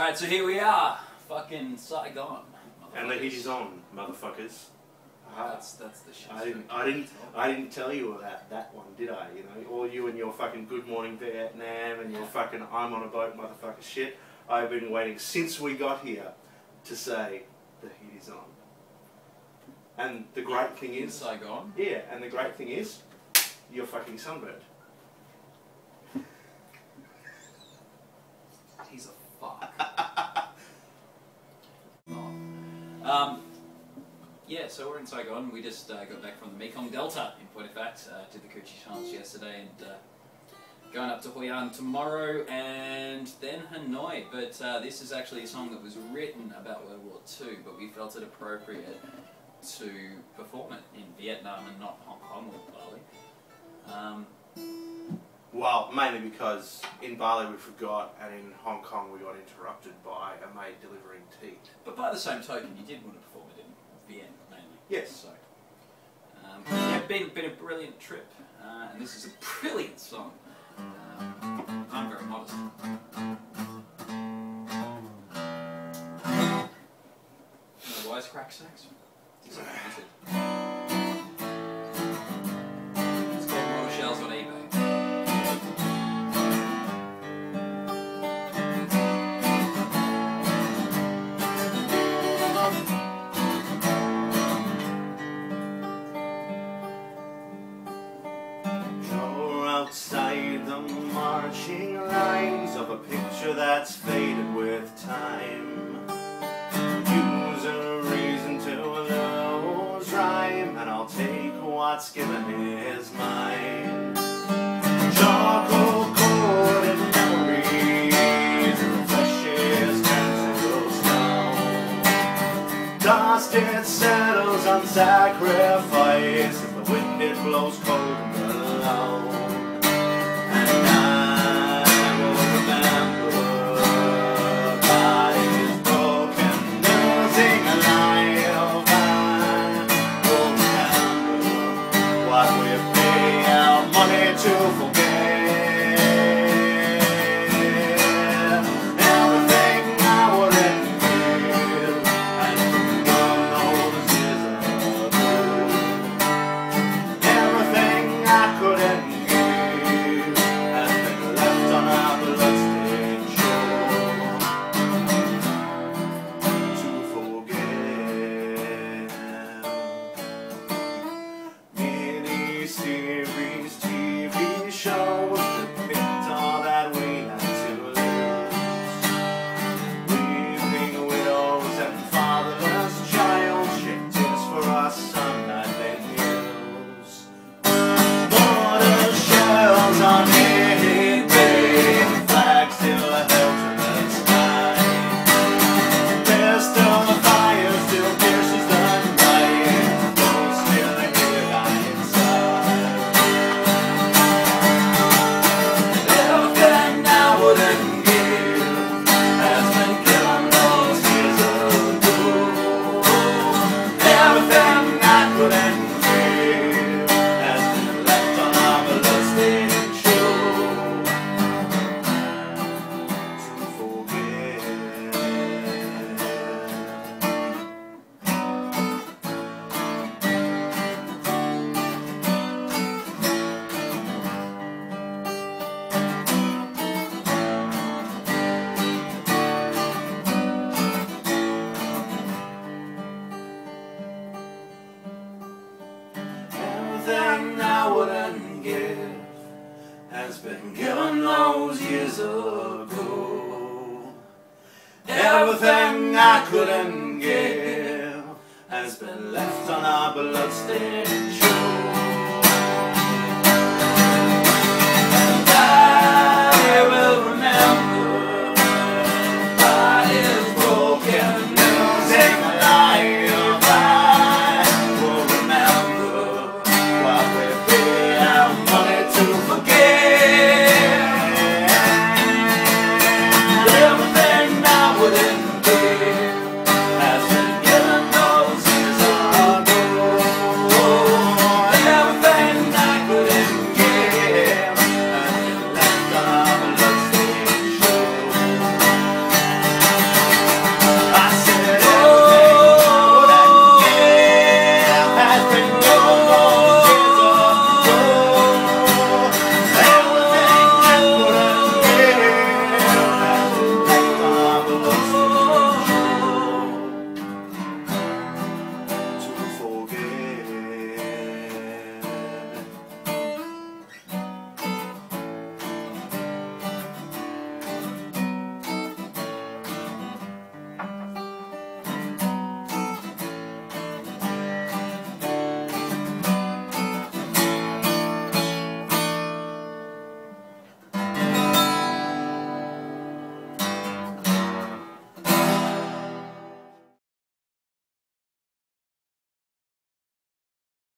Alright, so here we are. Fucking Saigon. And the heat is on, motherfuckers. Uh-huh. That's, that's the shit. I didn't, I didn't, I didn't tell you about that one, did I? You know, all you and your fucking Good Morning Vietnam and your fucking I'm on a boat, motherfucker shit. I've been waiting since we got here to say the heat is on. And the great thing In is, Saigon. yeah, and the great thing is, you're fucking sunburned. So we're in Saigon. We just uh, got back from the Mekong Delta, in point of fact. Uh, did the Cu Chi Challenge yesterday and uh, going up to Hoi An tomorrow and then Hanoi. But uh, this is actually a song that was written about World War II, but we felt it appropriate to perform it in Vietnam and not Hong Kong or Bali. Um, Well, mainly because in Bali we forgot, and in Hong Kong we got interrupted by a maid delivering tea. But by the same token, you did want to perform it in Vienna. Yes. So, um, yeah, been been a brilliant trip, uh, and this is a brilliant song. Um, I'm very modest. Wisecrack sax. That's faded with time. Use a reason to lose rhyme, and I'll take what's given is mine. Charcoal coated memories, flesh is turned to. Dust it settles on sacrifice, and the wind it blows cold and alone. Mini-series TV shows been given those years ago. Everything I couldn't give has been left on our bloodstained shore.